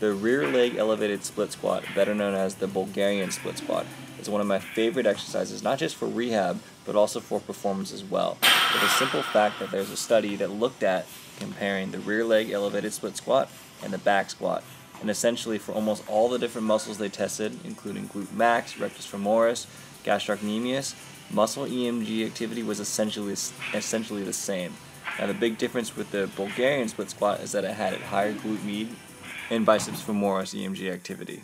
The rear leg elevated split squat, better known as the Bulgarian split squat, is one of my favorite exercises, not just for rehab, but also for performance as well. For the simple fact that there's a study that looked at comparing the rear leg elevated split squat and the back squat. And essentially, for almost all the different muscles they tested, including glute max, rectus femoris, gastrocnemius, muscle EMG activity was essentially essentially the same. Now the big difference with the Bulgarian split squat is that it had a higher glute med and biceps femoris EMG activity.